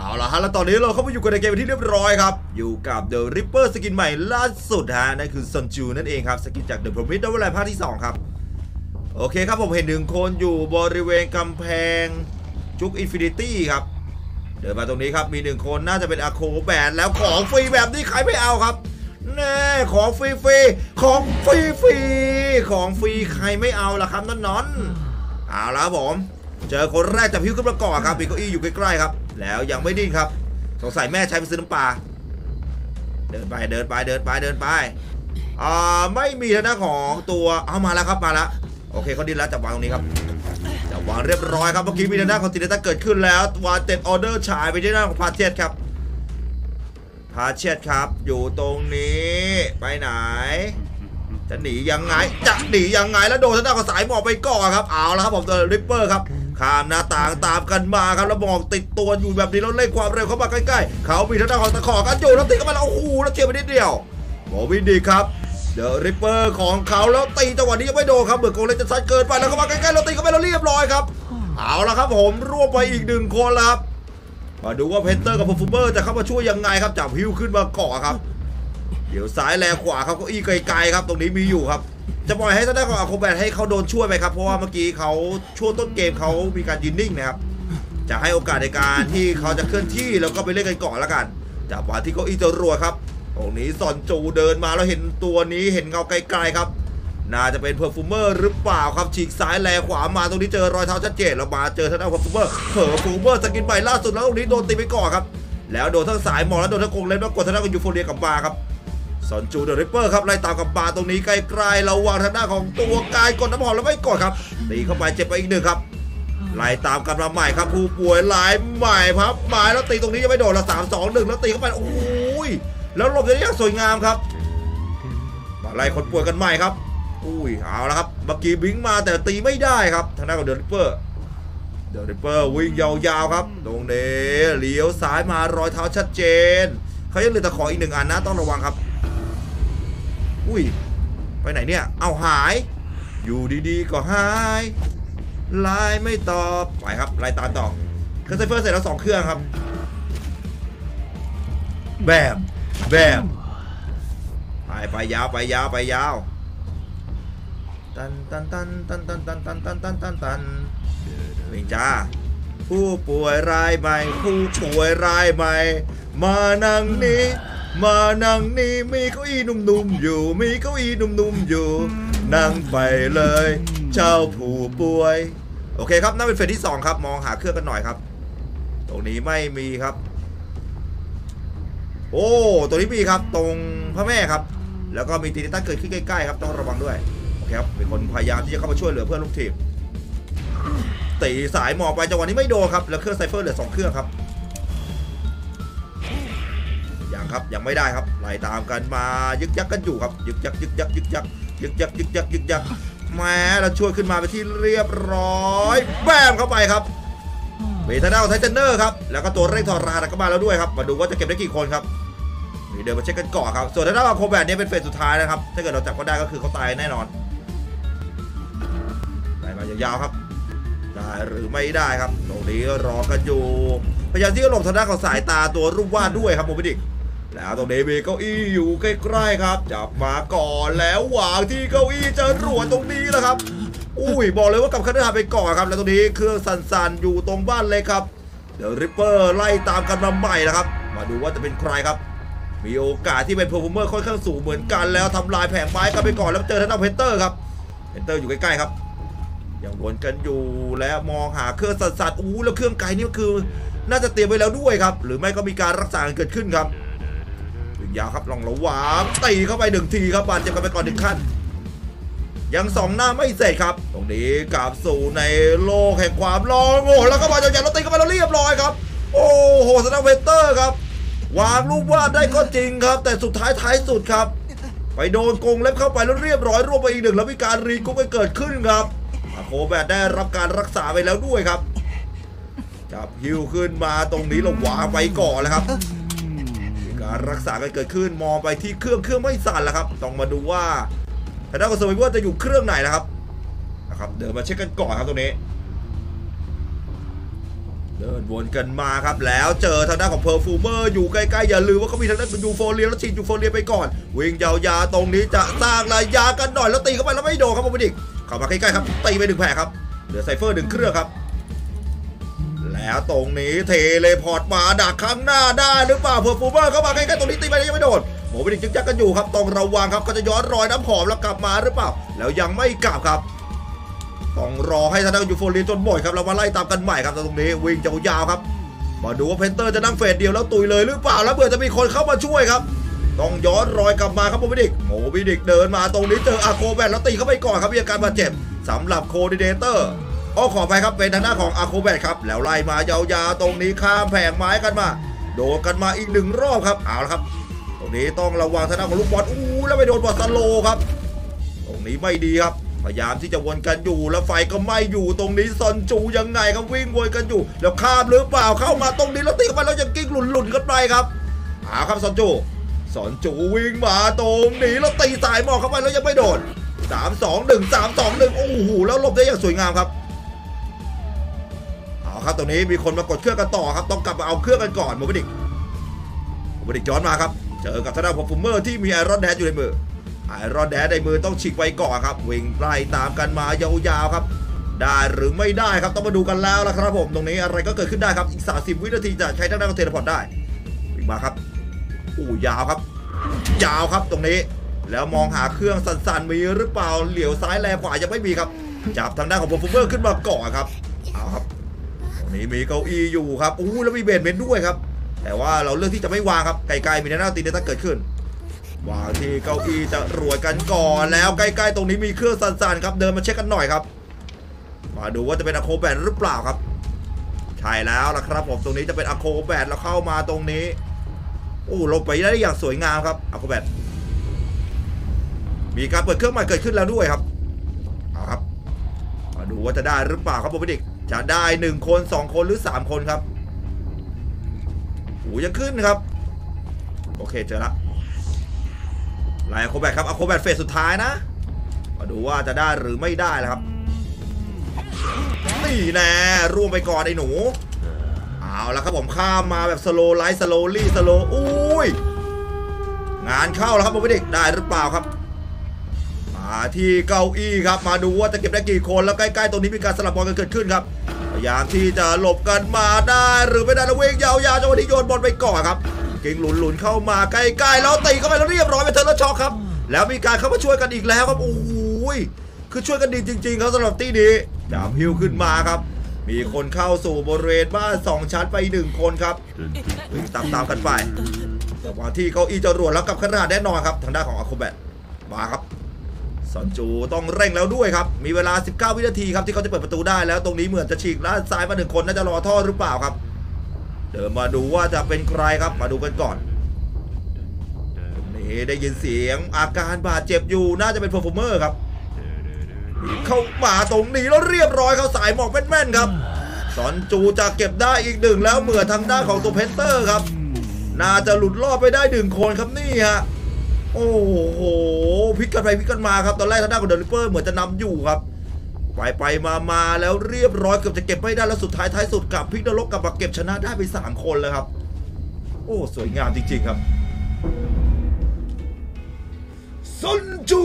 เอาละฮะแล้วตอนนี้เราเข้าไปอยู่กันในเกมเป็นที่เรียบร้อยครับ อยู่กับ The Ripper สกินใหม่ล่าสุดฮะนั่นคือ Sonju นั่นเองครับ สกินจาก The Promise ดับเบิลไลน์ภาคที่ 2 ครับ โอเคครับผมเห็นหนึ่งคนอยู่บริเวณกำแพงจุก infinity ครับ เดินมาตรงนี้ครับ มีหนึ่งคนน่าจะเป็น Acrobat แล้วของฟรีแบบนี้ใครไม่เอาครับแน่ของฟรีฟรีของฟรีฟรีของฟรีใครไม่เอาล่ะครับนั่นนอนเอาละครับผม เจอคนแรกจับพิ้วขึ้นมาก่อนครับมีเก้าอี้อยู่ใกล้ๆครับ แล้วยังไม่ดิ้นครับ สงสัยแม่ใช้ไปซื้อน้ำปลาเดินไปเดินไปเดินไปเดินไปอ่าไม่มีทางด้านของตัวเอามาแล้วครับมาแล้วโอเคเขาดิ้นแล้วจับวางตรงนี้ครับจับวางเรียบร้อยครับเมื่อกี้มีทางด้านของติเดต้าเกิดขึ้นแล้ววางเต็มออเดอร์ฉายไปที่ด้านของพาเชตครับพาเชตครับ อยู่ตรงนี้ไปไหน จะหนียังไงจะหนียังไงแล้วโดนทางด้านของสายหมอกไปก่อนครับเอาแล้วครับผมตัวริปเปอร์ครับ ข้ามหน้าต่างตามกันมาครับแล้วหมอกติดตัวอยู่แบบนี้แล้วเร่งความเร็วเข้ามาใกล้ๆ เขามีทางด้านของตะขอกันอยู่แล้วตีเข้ามาแล้วโอ้โหแล้วเฉียบไปนิดเดียวโมวินดีครับเดอะริปเปอร์ของเขาแล้วตีจังหวะนี้ยังไม่โดนครับเบิร์กโกเลนจะซัดเกินไปแล้วเข้ามาใกล้ๆแล้วตีเข้าไปแล้วเรียบร้อยครับเอาละครับผมรวบไปอีกหนึ่งคนแล้วครับมาดูว่าเพนเตอร์กับพอฟูเมอร์จะเข้ามาช่วยยังไงครับจับฮิวขึ้นมาเกาะครับ เดี๋ยวซ้ายแลขวาครับเก้าอี้ไกลๆครับ ตรงนี้มีอยู่ครับ จะปล่อยให้ทางด้านของ Acrobat ให้เขาโดนช่วยไหมครับ เพราะว่าเมื่อกี้เขาช่วงต้นเกมเขามีการยืนนิ่งนะครับ จะให้โอกาสในการที่เขาจะเคลื่อนที่แล้วก็ไปเล่นกันก่อนล้วกันจับวางที่เก้าอี้จรวดครับตรงนี้ซอนจูเดินมาแล้วเห็นตัวนี้เห็นเงาไกลๆครับ น่าจะเป็น Perfumer หรือเปล่าครับฉีกซ้ายแลขวามาตรงนี้เจอรอยเท้าชัดเจนแล้วมาเจอทางด้าน Perfumer Perfumer skin ไปล่าสุดแล้วตรงนี้โดนตีไปก่อนครับ แล้วโดนทั้งสายหมอกแล้วโดนทั้งกรงเล็บแล้วกดทางด้าน Euphoria กลับมาครับ ซอนจู The Ripper ครับไล่ตามกับบาตรงนี้ใกล้ๆระวังทางด้านของตัวกายกดน้ำหอมแล้วไม่กดครับตีเข้าไปเจ็บไปอีกหนึ่งครับไล่ตามกันมาใหม่ครับผู้ป่วยหลายใหม่พับหมายแล้วตีตรงนี้ยังไม่โดนละสามสองหนึ่งแล้วตีเข้าไปโอ้ยแล้วหลบได้อย่างสวยงามครับมาไล่คนป่วยกันใหม่ครับ อุ้ยเอาละครับเมื่อกี้ blink มาแต่ตีไม่ได้ครับทางด้านของ The Ripper The Ripper วิ่งยาวๆครับ ตรงนี้เลี้ยวซ้ายมารอยเท้าชัดเจนเขายังเหลือตะขออีกหนึ่งอันนะต้องระวังครับ อุ้ย ไปไหนเนี่ย เอาหาย อยู่ดีๆ ก็หายไลน์ไม่ตอบไปครับไล่ตามต่อเครื่อง cipher เสร็จแล้วสองเครื่องครับ แบบแบบไปไปยาวไปยาวไปยาวตันตันตันตันตันตันตันตันตันตันตันวิ่งจ้า ผู้ป่วยรายใหม่ ผู้ป่วยรายใหม่ มานั่งนี้ มานั่งนี่มีเก้าอี้นุ่มๆอยู่ มีเก้าอี้นุ่มๆอยู่ นั่งไปเลย เจ้าผู้ป่วย โอเคครับนั่นเป็นเฟสที่ 2 ครับ มองหาเครื่องกันหน่อยครับ ตรงนี้ไม่มีครับ โอ้ตรงนี้มีครับตรงพระแม่ครับ แล้วก็มีตีนิต้าเกิดขึ้นใกล้ๆครับต้องระวังด้วยโอเคครับเป็นคนพยายามที่จะเข้ามาช่วยเหลือเพื่อนลูกทีมตีสายหมอกไปจังหวะนี้ไม่โดนครับแล้วเครื่องไซเฟอร์เหลือสองเครื่องครับ ครับยังไม่ได้ครับไล่ตามกันมายึกยักกันอยู่ครับยึกยักยึกยักยึกยักยึกยักยึกยักยึกยักแหม้เราช่วยขึ้นมาไปที่เรียบร้อยแบมเข้าไปครับเบทานาไทเทนเนอร์ครับแล้วก็ตัวเร่งทอราก็มาแล้วด้วยครับมาดูว่าจะเก็บได้กี่คนครับนี่เดินมาเช็คกันก่อนครับส่วนทางด้านโคแบทเนี่ยเป็นเฟสสุดท้ายนะครับ ถ้าเกิดเราจับเขาได้ก็คือเขาตายแน่นอนไล่มายาวๆครับ ได้หรือไม่ได้ครับตรงนี้รอกันอยู่พยายามที่จะหลบทางด้านของสายตาตัวรูปวาดด้วยครับโมบิดิก แล้วตรงนี้มีเก้าอี้อยู่ใกล้ๆครับ จับมาก่อนแล้ววางที่เก้าอี้จะรวดตรงนี้แหละครับ อุ้ยบอกเลยว่ากับคันเดอร์ไปก่อนครับ แล้วตรงนี้เครื่องสั่นๆอยู่ตรงบ้านเลยครับ เดี๋ยว Ripper ไล่ตามกันมาใหม่นะครับ มาดูว่าจะเป็นใครครับ มีโอกาสที่เป็น Perfumer ค่อนข้างสูงเหมือนกันแล้วทำลายแผงไม้กันไปก่อนแล้วเจอทางด้าน Painter ครับ Painter อยู่ใกล้ๆครับยังวนกันอยู่แล้วมองหาเครื่องสั่นอู้แล้วเครื่องไกลนี่คือ น่าจะเตรียมไว้แล้วด้วยครับ หรือไม่ก็มีการรักษาเกิดขึ้นครับ ยาวครับลองระวางตีเข้าไปหนึ่งทีครับบาดเจ็บกันไปก่อนหนึ่งขั้น ยังสองหน้าไม่เสร็จครับ ตรงนี้กลับสู่ในโลกแห่งความร้องโง่แล้วก็มาจากแล้วตีเข้าไปแล้วเรียบร้อยครับ โอ้โหสตาเวเตอร์ครับวางลูกวาดได้ก็จริงครับ แต่สุดท้ายท้ายสุดครับ ไปโดนกงเล็บเข้าไปแล้วเรียบร้อยรวบไปอีกหนึ่งแล้วมีการรีกุ๊กไปเกิดขึ้นครับโคแบทได้รับการรักษาไปแล้วด้วยครับจับฮิวขึ้นมาตรงนี้เราวางไปก่อนแล้วครับ รรักษากันเกิดขึ้นมองไปที่เครื่องเครื่องไม่สั่นแล้วครับ ต้องมาดูว่าทางด้านของสวิวจะอยู่เครื่องไหนนะครับนะครับเดี๋ยวมาเช็คกันก่อนครับตรงนี้ เดินวนกันมาครับแล้วเจอทางด้านของ Perfumer อยู่ใกล้ๆอย่าลืมว่าเขามีทางด้านของ Euphoria แล้วฉีด Euphoria ไปก่อน วิ่งยาวๆตรงนี้จะสร้างระยะกันหน่อยแล้วตีเข้าไปแล้วไม่โดนครับโมบิดิกเข้ามาใกล้ๆครับตีไปหนึ่งแผลครับเหลือ cipher หนึ่งเครื่องครับ แล้วตรงนี้ teleport มาดักข้างหน้าได้หรือเปล่า Perfumer เข้ามาใกล้ๆตรงนี้ตีไปแล้วยังไม่โดนโมบิดิกยึกยักกันอยู่ครับต้องระวังครับเขาจะย้อนรอยน้ำหอมแล้วกลับมาหรือเปล่า แล้วยังไม่กลับครับต้องรอให้ทางด้าน Euphoria จนบ่อยครับเรามาไล่ตามกันใหม่ครับตรงนี้วิ่งยาวๆครับมาดูว่า Painter จะนั่ง phase เดียวแล้วตุยเลยหรือเปล่าแล้วเผื่อจะมีคนเข้ามาช่วยครับต้องย้อนรอยกลับมาครับโมบิดิกโมบิดิกเดินมาตรงนี้เจอ Acrobat แล้วตีเข้าไปก่อนครับมีอาการบาดเจ็บสำหรับ Coordinator โอ้ขอไปครับเป็นทางด้านของ Acrobat ครับ แล้วไล่มายาวๆตรงนี้ข้ามแผงไม้กันมา โดนกันมาอีกหนึ่งรอบครับเอาละครับ ตรงนี้ต้องระวังทางด้านของลูกบอลอู้แล้วไปโดนบอลสโลครับ ตรงนี้ไม่ดีครับพยายามที่จะวนกันอยู่แล้วไฟก็ไม่อยู่ตรงนี้ซอนจูยังไงครับวิ่งวนกันอยู่ แล้วข้ามหรือเปล่าเข้ามาตรงนี้แล้วตีเข้าไปแล้วยังกิ้งหลุนหลุนๆกันไปครับเอาครับซอนจูซอนจูวิ่งมาตรงนี้แล้วตีสายหมอกเข้าไปแล้วยังไม่โดนสามสองหนึ่งสามสองหนึ่งโอ้โหแล้วหลบได้อย่างสวยงามครับ ครับตรงนี้มีคนมากดเครื่องกันต่อครับต้องกลับมาเอาเครื่องกันก่อนโมบิดิกโมบิดิกย้อนมาครับเจอกับทางด้านของ Perfumer ที่มีไอรอนแดนอยู่ในมือไอรอนแดนในมือต้องฉีกไว้ก่อนครับวิ่งไล่ตามกันมายาวๆครับ ได้หรือไม่ได้ครับต้องมาดูกันแล้วละครับผมตรงนี้อะไรก็เกิดขึ้นได้ครับอีก 30 วินาทีจะใช้ทางด้านของ teleport ได้วิ่งมาครับอู้ยาวครับ ยาวครับตรงนี้ แล้วมองหาเครื่องสั่นๆมีหรือเปล่าเหลียวซ้ายแลขวายังไม่มีครับจับทางด้านของ Perfumer ขึ้นมาก่อนครับเอาครับ นี้มีเก้าอี้อยู่ครับอู้แล้วมี basement ด้วยครับ แต่ว่าเราเลือกที่จะไม่วางครับไกลๆมีหน้า Tinnitus เกิดขึ้นวางที่เก้าอี้จรวดกันก่อนแล้วใกล้ๆตรงนี้มีเครื่องสั่นๆครับเดินมาเช็คกันหน่อยครับ มาดูว่าจะเป็น Acrobat หรือเปล่าครับใช่แล้วล่ะครับผมตรงนี้จะเป็น Acrobat แล้วเข้ามาตรงนี้โอ้ลงไปได้อย่างสวยงามครับ Acrobatมีการเปิดเครื่องใหม่เกิดขึ้นแล้วด้วยครับเอาครับมาดูว่าจะได้หรือเปล่าครับโมบิดิก จะได้หนึ่งคนสองคนหรือสามคนครับโอ้ยังขึ้นครับ โอเคเจอละไลน์ Acrobat ครับ Acrobat phase สุดท้ายนะมาดูว่าจะได้หรือไม่ได้แล้วครับนี่แน่ร่วงไปก่อนไอ้หนูเอาแล้วครับผมข้ามมาแบบ slow life slowly slow อุ้ยงานเข้าแล้วครับผมไม่เด็กได้หรือเปล่าครับ มาที่เก้าอี้ครับ มาดูว่าจะเก็บได้กี่คนแล้วใกล้ๆตรงนี้มีการสลับบอลกันเกิดขึ้นครับพยายามที่จะหลบกันมาได้หรือไม่ได้แล้วเวงยาวๆจังหวะนี้โยนบอลไปก่อนครับ เก่งหลุนหลุนๆเข้ามาใกล้ๆแล้วตีเข้าไปแล้วเรียบร้อยไปเทอร์แล้วช็อกครับ แล้วมีการเข้ามาช่วยกันอีกแล้วครับโอ้โหยคือช่วยกันดีจริงๆครับสำหรับตี้นี้ดามฮิวขึ้นมาครับ มีคนเข้าสู่บริเวณบ้านสองชั้นไปหนึ่งคนครับวิ่งตามๆกันไปจังหวะที่เก้าอี้จรวดแล้วกับขนาดแน่นอนครับ ทางด้านของ Acrobat มาครับ ซอนจูต้องเร่งแล้วด้วยครับ มีเวลา 19 วินาทีครับที่เขาจะเปิดประตูได้แล้วตรงนี้เหมือนจะฉีกด้านซ้ายมาหนึ่งคนน่าจะรอท่อหรือเปล่าครับ เดี๋ยวมาดูว่าจะเป็นใครครับมาดูกันก่อนนี้ได้ยินเสียงอาการบาดเจ็บอยู่น่าจะเป็น Perfumer ครับเข้ามาตรงนี้แล้วเรียบร้อยเขาสายหมอกแม่นๆครับซอนจูจะเก็บได้อีกหนึ่งแล้วเหมือนทางด้านของตัวเพนเตอร์ครับ น่าจะหลุดรอดไปได้หนึ่งคนครับนี่ฮะ โอ้โหพลิกกันไปพลิกกันมาครับตอนแรกทางด้านของเดลิเปอร์เหมือนจะนำอยู่ครับ ไปไปมามาแล้วเรียบร้อยเกือบจะเก็บไม่ได้แล้วสุดท้ายท้ายสุดกับพลิกนรกกลับมาเก็บชนะได้ไป 3 คนแล้วครับ โอ้สวยงามจริง ๆ ครับซอนจู